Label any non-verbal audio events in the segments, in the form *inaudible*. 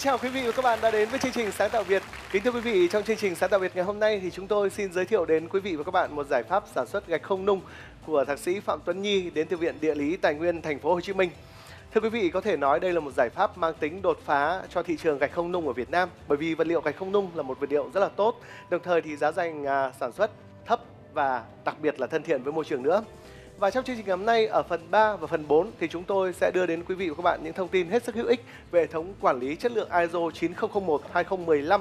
Xin chào quý vị và các bạn đã đến với chương trình Sáng tạo Việt. Kính thưa quý vị, trong chương trình Sáng tạo Việt ngày hôm nay thì chúng tôi xin giới thiệu đến quý vị và các bạn một giải pháp sản xuất gạch không nung của thạc sĩ Phạm Tuấn Nhi đến từ Viện Địa lý Tài nguyên Thành phố Hồ Chí Minh. Thưa quý vị, có thể nói đây là một giải pháp mang tính đột phá cho thị trường gạch không nung ở Việt Nam bởi vì vật liệu gạch không nung là một vật liệu rất là tốt, đồng thời thì giá thành à, sản xuất thấp và đặc biệt là thân thiện với môi trường nữa. Và trong chương trình ngày hôm nay ở phần 3 và phần 4 thì chúng tôi sẽ đưa đến quý vị và các bạn những thông tin hết sức hữu ích về hệ thống quản lý chất lượng ISO 9001-2015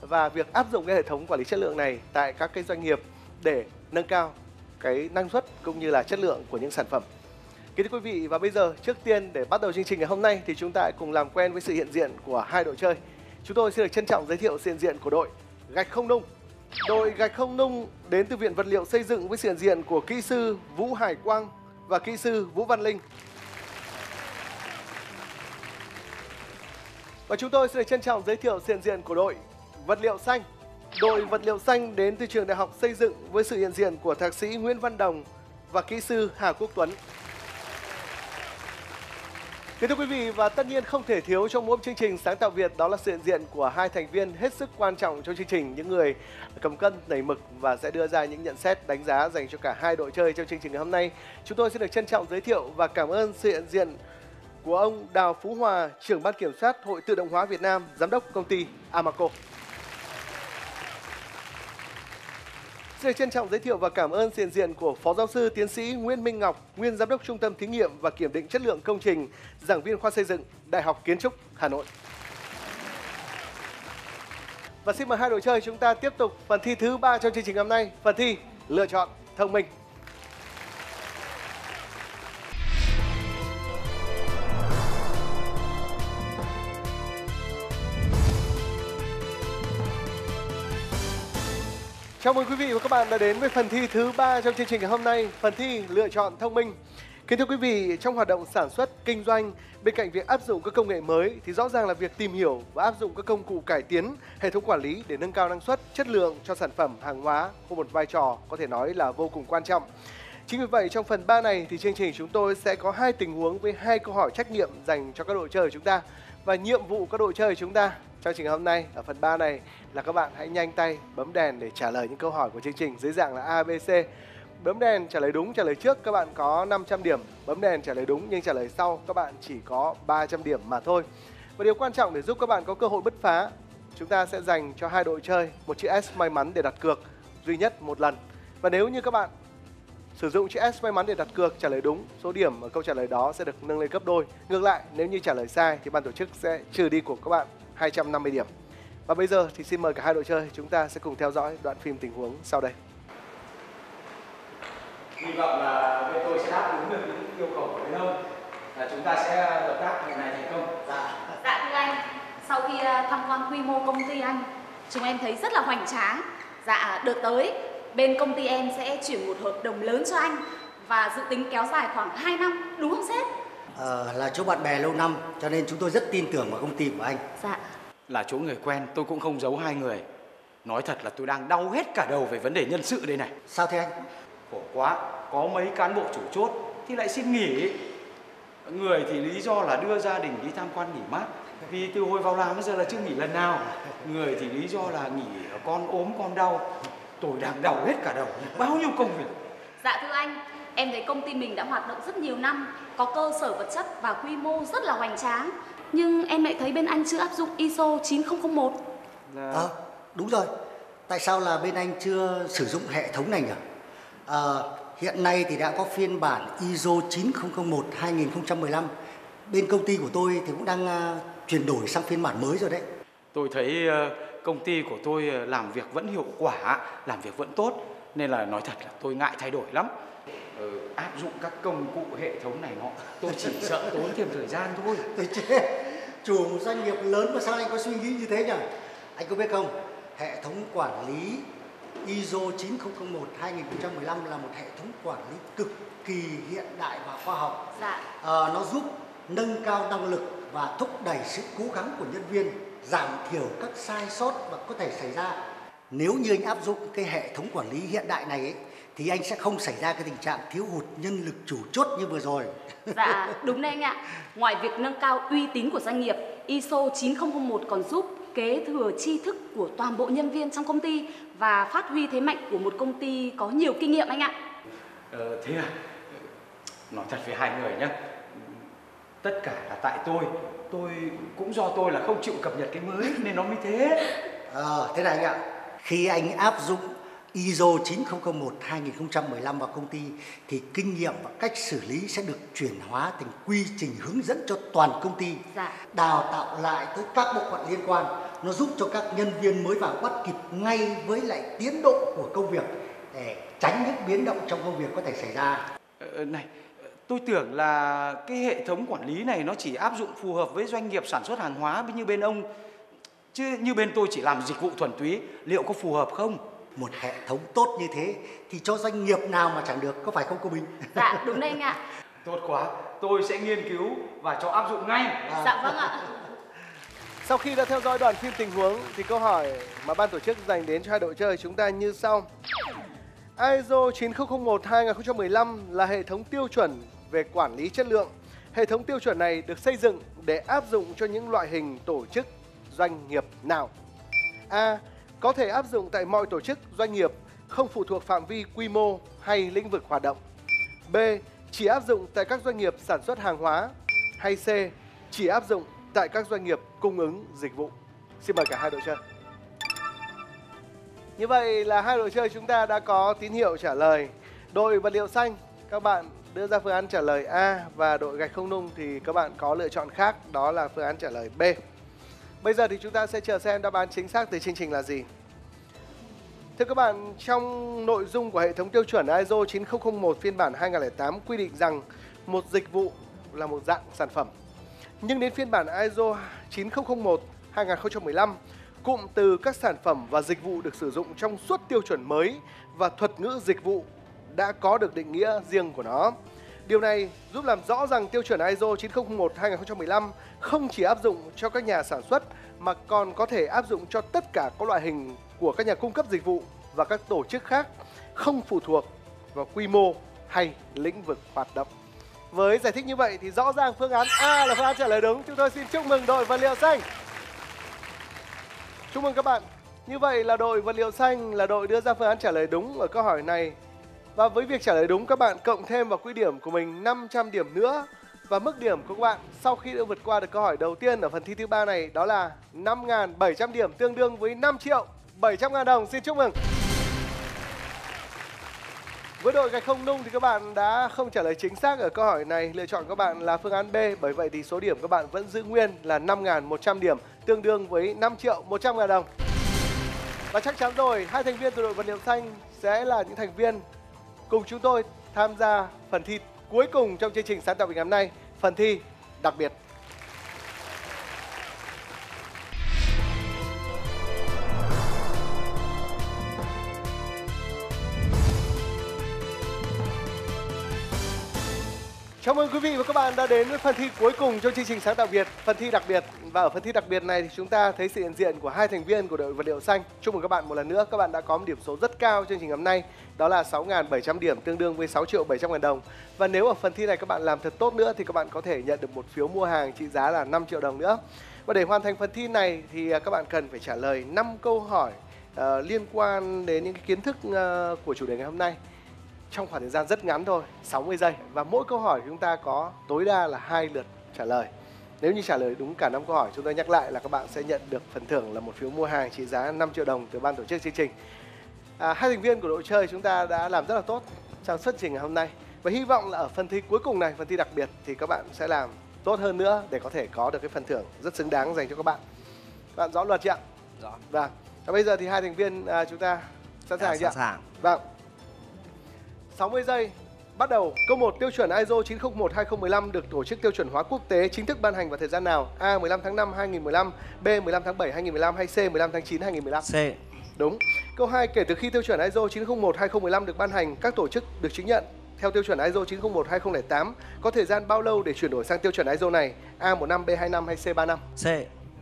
và việc áp dụng cái hệ thống quản lý chất lượng này tại các cái doanh nghiệp để nâng cao cái năng suất cũng như là chất lượng của những sản phẩm. Kính thưa quý vị, và bây giờ trước tiên để bắt đầu chương trình ngày hôm nay thì chúng ta cùng làm quen với sự hiện diện của hai đội chơi. Chúng tôi xin được trân trọng giới thiệu sự hiện diện của đội gạch không nung Đội gạch không nung đến từ Viện Vật liệu Xây dựng với sự hiện diện của kỹ sư Vũ Hải Quang và kỹ sư Vũ Văn Linh. Và chúng tôi sẽ được trân trọng giới thiệu sự hiện diện của đội vật liệu xanh. Đội vật liệu xanh đến từ trường Đại học Xây dựng với sự hiện diện của thạc sĩ Nguyễn Văn Đồng và kỹ sư Hà Quốc Tuấn. Kính thưa quý vị và tất nhiên không thể thiếu trong mỗi chương trình sáng tạo Việt đó là sự hiện diện của hai thành viên hết sức quan trọng trong chương trình những người cầm cân nảy mực và sẽ đưa ra những nhận xét đánh giá dành cho cả hai đội chơi trong chương trình ngày hôm nay. Chúng tôi xin được trân trọng giới thiệu và cảm ơn sự hiện diện của ông Đào Phú Hòa, trưởng ban kiểm soát Hội Tự động hóa Việt Nam, giám đốc công ty Amaco. Xin trân trọng giới thiệu và cảm ơn sự hiện diện của Phó Giáo sư Tiến sĩ Nguyễn Minh Ngọc, Nguyên Giám đốc Trung tâm Thí nghiệm và Kiểm định Chất lượng Công trình, giảng viên khoa xây dựng, Đại học Kiến trúc, Hà Nội. Và xin mời hai đội chơi chúng ta tiếp tục phần thi thứ ba trong chương trình hôm nay, phần thi lựa chọn thông minh. Chào mừng quý vị và các bạn đã đến với phần thi thứ ba trong chương trình ngày hôm nay, phần thi lựa chọn thông minh. Kính thưa quý vị, trong hoạt động sản xuất, kinh doanh, bên cạnh việc áp dụng các công nghệ mới thì rõ ràng là việc tìm hiểu và áp dụng các công cụ cải tiến hệ thống quản lý để nâng cao năng suất, chất lượng cho sản phẩm, hàng hóa có một vai trò có thể nói là vô cùng quan trọng. Chính vì vậy trong phần 3 này thì chương trình chúng tôi sẽ có hai tình huống với hai câu hỏi trách nhiệm dành cho các đội chơi của chúng ta. Và nhiệm vụ các đội chơi của chúng ta trong chương trình hôm nay ở phần 3 này là các bạn hãy nhanh tay bấm đèn để trả lời những câu hỏi của chương trình dưới dạng là A, B, C. Bấm đèn trả lời đúng, trả lời trước các bạn có 500 điểm. Bấm đèn trả lời đúng nhưng trả lời sau các bạn chỉ có 300 điểm mà thôi. Và điều quan trọng để giúp các bạn có cơ hội bứt phá, chúng ta sẽ dành cho hai đội chơi một chữ S may mắn để đặt cược duy nhất một lần. Và nếu như các bạn sử dụng chữ S may mắn để đặt cược trả lời đúng, số điểm ở câu trả lời đó sẽ được nâng lên gấp đôi. Ngược lại, nếu như trả lời sai thì ban tổ chức sẽ trừ đi của các bạn 250 điểm. Và bây giờ thì xin mời cả hai đội chơi chúng ta sẽ cùng theo dõi đoạn phim tình huống sau đây. Hy vọng là bên tôi sẽ đáp ứng được những yêu cầu của bên ông là chúng ta sẽ hợp tác lần này thành công. Dạ. Dạ thưa anh, sau khi à, tham quan quy mô công ty anh, chúng em thấy rất là hoành tráng. Dạ, đợt tới bên công ty em sẽ chuyển một hợp đồng lớn cho anh và dự tính kéo dài khoảng 2 năm, đúng không sếp? Ờ, là chỗ bạn bè lâu năm cho nên chúng tôi rất tin tưởng vào công ty của anh. Dạ. Là chỗ người quen, tôi cũng không giấu hai người. Nói thật là tôi đang đau hết cả đầu về vấn đề nhân sự đây này. Sao thế anh? Khổ quá, có mấy cán bộ chủ chốt thì lại xin nghỉ. Người thì lý do là đưa gia đình đi tham quan nghỉ mát. Vì từ hồi vào làm bây giờ là chưa nghỉ lần nào. Người thì lý do là nghỉ con ốm con đau. Tôi đang đau hết cả đầu. Bao nhiêu công việc. Dạ thưa anh, em thấy công ty mình đã hoạt động rất nhiều năm, có cơ sở vật chất và quy mô rất là hoành tráng. Nhưng em lại thấy bên anh chưa áp dụng ISO 9001. Là... Ờ, đúng rồi. Tại sao là bên anh chưa sử dụng hệ thống này nhỉ? Ờ, hiện nay thì đã có phiên bản ISO 9001 2015. Bên công ty của tôi thì cũng đang uh, chuyển đổi sang phiên bản mới rồi đấy. Tôi thấy ờ, công ty của tôi ờ, làm việc vẫn hiệu quả, làm việc vẫn tốt nên là nói thật là tôi ngại thay đổi lắm. Ờ, áp dụng các công cụ hệ thống này nọ, tôi chỉ *laughs* sợ tốn thêm thời gian thôi. Tôi chết. Chủ một doanh nghiệp lớn mà sao anh có suy nghĩ như thế nhỉ? Anh có biết không? Hệ thống quản lý ISO 9001 2015 là một hệ thống quản lý cực kỳ hiện đại và khoa học. Dạ. Ờ, nó giúp nâng cao năng lực và thúc đẩy sự cố gắng của nhân viên, giảm thiểu các sai sót và có thể xảy ra. Nếu như anh áp dụng cái hệ thống quản lý hiện đại này ấy, thì anh sẽ không xảy ra cái tình trạng thiếu hụt nhân lực chủ chốt như vừa rồi. Dạ, đúng đấy anh ạ. Ngoài việc nâng cao uy tín của doanh nghiệp ISO 9001 còn giúp kế thừa tri thức của toàn bộ nhân viên trong công ty và phát huy thế mạnh của một công ty có nhiều kinh nghiệm anh ạ. Ờ, thế à? Nói thật với hai người nhé. Tất cả là tại tôi. Tôi cũng do tôi là không chịu cập nhật cái mới nên nó mới thế. Ờ, thế này anh ạ, khi anh áp dụng ISO 9001 2015 vào công ty thì kinh nghiệm và cách xử lý sẽ được chuyển hóa thành quy trình hướng dẫn cho toàn công ty. Dạ. Đào tạo lại tới các bộ phận liên quan, nó giúp cho các nhân viên mới vào bắt kịp ngay với lại tiến độ của công việc để tránh những biến động trong công việc có thể xảy ra. Ờ, này, tôi tưởng là cái hệ thống quản lý này nó chỉ áp dụng phù hợp với doanh nghiệp sản xuất hàng hóa như bên ông. Chứ như bên tôi chỉ làm dịch vụ thuần túy, liệu có phù hợp không? Một hệ thống tốt như thế thì cho doanh nghiệp nào mà chẳng được, có phải không cô Bình? Dạ đúng đây anh ạ. Tốt quá, tôi sẽ nghiên cứu và cho áp dụng ngay. Dạ vâng ạ. Sau khi đã theo dõi đoạn phim tình huống thì câu hỏi mà ban tổ chức dành đến cho hai đội chơi chúng ta như sau. ISO 9001-2015 là hệ thống tiêu chuẩn về quản lý chất lượng. Hệ thống tiêu chuẩn này được xây dựng để áp dụng cho những loại hình tổ chức, doanh nghiệp nào? A. Có thể áp dụng tại mọi tổ chức, doanh nghiệp không phụ thuộc phạm vi, quy mô hay lĩnh vực hoạt động. B. Chỉ áp dụng tại các doanh nghiệp sản xuất hàng hóa. Hay C. Chỉ áp dụng tại các doanh nghiệp cung ứng dịch vụ. Xin mời cả hai đội chơi. Như vậy là hai đội chơi chúng ta đã có tín hiệu trả lời. Đội vật liệu xanh, các bạn đưa ra phương án trả lời A và đội gạch không nung thì các bạn có lựa chọn khác đó là phương án trả lời B. Bây giờ thì chúng ta sẽ chờ xem đáp án chính xác từ chương trình là gì. Thưa các bạn, trong nội dung của hệ thống tiêu chuẩn ISO 9001 phiên bản 2008 quy định rằng một dịch vụ là một dạng sản phẩm. Nhưng đến phiên bản ISO 9001 2015, cụm từ các sản phẩm và dịch vụ được sử dụng trong suốt tiêu chuẩn mới và thuật ngữ dịch vụ đã có được định nghĩa riêng của nó. Điều này giúp làm rõ rằng tiêu chuẩn ISO 9001-2015 không chỉ áp dụng cho các nhà sản xuất mà còn có thể áp dụng cho tất cả các loại hình của các nhà cung cấp dịch vụ và các tổ chức khác không phụ thuộc vào quy mô hay lĩnh vực hoạt động. Với giải thích như vậy thì rõ ràng phương án A là phương án trả lời đúng. Chúng tôi xin chúc mừng đội vật liệu xanh. Chúc mừng các bạn. Như vậy là đội vật liệu xanh là đội đưa ra phương án trả lời đúng ở câu hỏi này. Và với việc trả lời đúng các bạn cộng thêm vào quỹ điểm của mình 500 điểm nữa và mức điểm của các bạn sau khi đã vượt qua được câu hỏi đầu tiên ở phần thi thứ ba này đó là 5.700 điểm tương đương với 5 triệu 700 ngàn đồng. Xin chúc mừng. Với đội gạch không nung thì các bạn đã không trả lời chính xác ở câu hỏi này. Lựa chọn các bạn là phương án B. Bởi vậy thì số điểm các bạn vẫn giữ nguyên là 5.100 điểm, tương đương với 5 triệu 100 ngàn đồng. Và chắc chắn rồi, hai thành viên từ đội vật liệu xanh sẽ là những thành viên cùng chúng tôi tham gia phần thi cuối cùng trong chương trình sáng tạo Việt ngày hôm nay, phần thi đặc biệt. Chào mừng quý vị và các bạn đã đến với phần thi cuối cùng trong chương trình sáng tạo Việt, phần thi đặc biệt. Và ở phần thi đặc biệt này thì chúng ta thấy sự hiện diện của hai thành viên của đội vật liệu xanh. Chúc mừng các bạn một lần nữa, các bạn đã có một điểm số rất cao chương trình hôm nay, đó là 6.700 điểm tương đương với 6 triệu 700 ngàn đồng. Và nếu ở phần thi này các bạn làm thật tốt nữa thì các bạn có thể nhận được một phiếu mua hàng trị giá là 5 triệu đồng nữa. Và để hoàn thành phần thi này thì à, các bạn cần phải trả lời 5 câu hỏi uh, liên quan đến những cái kiến thức uh, của chủ đề ngày hôm nay trong khoảng thời gian rất ngắn thôi, 60 giây và mỗi câu hỏi chúng ta có tối đa là hai lượt trả lời. Nếu như trả lời đúng cả 5 câu hỏi, chúng tôi nhắc lại là các bạn sẽ nhận được phần thưởng là một phiếu mua hàng trị giá 5 triệu đồng từ ban tổ chức chương trình. À, hai thành viên của đội chơi chúng ta đã làm rất là tốt trong suốt trình ngày hôm nay và hy vọng là ở phần thi cuối cùng này, phần thi đặc biệt thì các bạn sẽ làm tốt hơn nữa để có thể có được cái phần thưởng rất xứng đáng dành cho các bạn. Các bạn rõ luật chưa ạ? Rõ. Vâng. Và bây giờ thì hai thành viên à, chúng ta sẵn sàng chưa ạ? sẵn sàng. Vâng. 60 giây. Bắt đầu. Câu 1 tiêu chuẩn ISO 9001-2015 được tổ chức tiêu chuẩn hóa quốc tế chính thức ban hành vào thời gian nào? A 15 tháng 5 2015, B 15 tháng 7 2015 hay C 15 tháng 9 2015? C. Đúng. Câu 2 kể từ khi tiêu chuẩn ISO 9001-2015 được ban hành, các tổ chức được chứng nhận theo tiêu chuẩn ISO 9001-2008 có thời gian bao lâu để chuyển đổi sang tiêu chuẩn ISO này? A 15, B 25 hay C 35? C.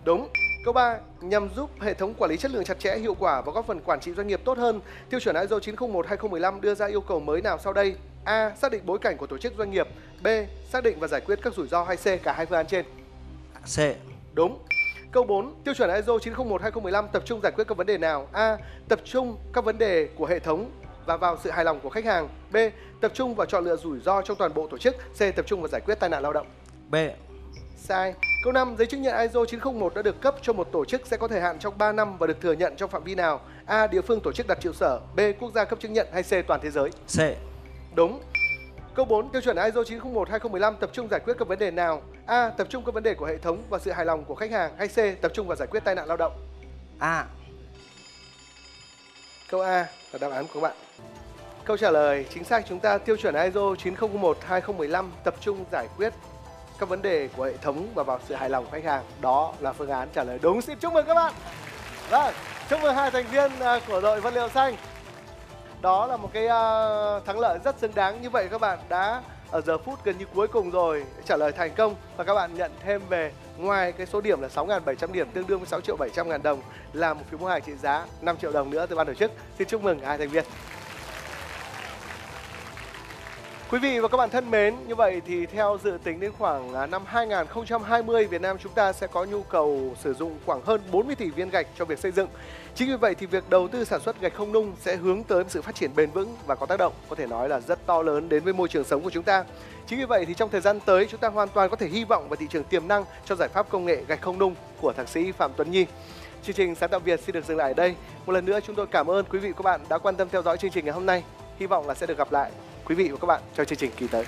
Đúng. Câu 3, nhằm giúp hệ thống quản lý chất lượng chặt chẽ, hiệu quả và góp phần quản trị doanh nghiệp tốt hơn, tiêu chuẩn ISO 9001-2015 đưa ra yêu cầu mới nào sau đây? A. Xác định bối cảnh của tổ chức doanh nghiệp. B. Xác định và giải quyết các rủi ro hay C. Cả hai phương án trên. C. Đúng. Câu 4. Tiêu chuẩn ISO 9001-2015 tập trung giải quyết các vấn đề nào? A. Tập trung các vấn đề của hệ thống và vào sự hài lòng của khách hàng. B. Tập trung vào chọn lựa rủi ro trong toàn bộ tổ chức. C. Tập trung vào giải quyết tai nạn lao động. B. Sai. Câu 5. Giấy chứng nhận ISO 9001 đã được cấp cho một tổ chức sẽ có thời hạn trong 3 năm và được thừa nhận trong phạm vi nào? A. Địa phương tổ chức đặt trụ sở. B. Quốc gia cấp chứng nhận hay C. Toàn thế giới? C. Đúng. Câu 4. Tiêu chuẩn ISO 9001-2015 tập trung giải quyết các vấn đề nào? A. Tập trung các vấn đề của hệ thống và sự hài lòng của khách hàng hay C. Tập trung vào giải quyết tai nạn lao động? A. Câu A là đáp án của các bạn. Câu trả lời chính xác chúng ta tiêu chuẩn ISO 9001-2015 tập trung giải quyết các vấn đề của hệ thống và vào sự hài lòng của khách hàng. Đó là phương án trả lời đúng. Xin chúc mừng các bạn. Vâng, chúc mừng hai thành viên à, của đội vật liệu xanh. Đó là một cái à, thắng lợi rất xứng đáng như vậy các bạn đã ở giờ phút gần như cuối cùng rồi trả lời thành công và các bạn nhận thêm về ngoài cái số điểm là 6.700 điểm tương đương với 6 triệu 700 ngàn đồng là một phiếu mua hàng trị giá 5 triệu đồng nữa từ ban tổ chức. Xin chúc mừng hai thành viên. Quý vị và các bạn thân mến, như vậy thì theo dự tính đến khoảng à, năm 2020 Việt Nam chúng ta sẽ có nhu cầu sử dụng khoảng hơn 40 tỷ viên gạch cho việc xây dựng. Chính vì vậy thì việc đầu tư sản xuất gạch không nung sẽ hướng tới sự phát triển bền vững và có tác động có thể nói là rất to lớn đến với môi trường sống của chúng ta. Chính vì vậy thì trong thời gian tới chúng ta hoàn toàn có thể hy vọng vào thị trường tiềm năng cho giải pháp công nghệ gạch không nung của thạc sĩ Phạm Tuấn Nhi. Chương trình Sáng tạo Việt xin được dừng lại ở đây. Một lần nữa chúng tôi cảm ơn quý vị và các bạn đã quan tâm theo dõi chương trình ngày hôm nay. Hy vọng là sẽ được gặp lại quý vị và các bạn trong chương trình kỳ tới.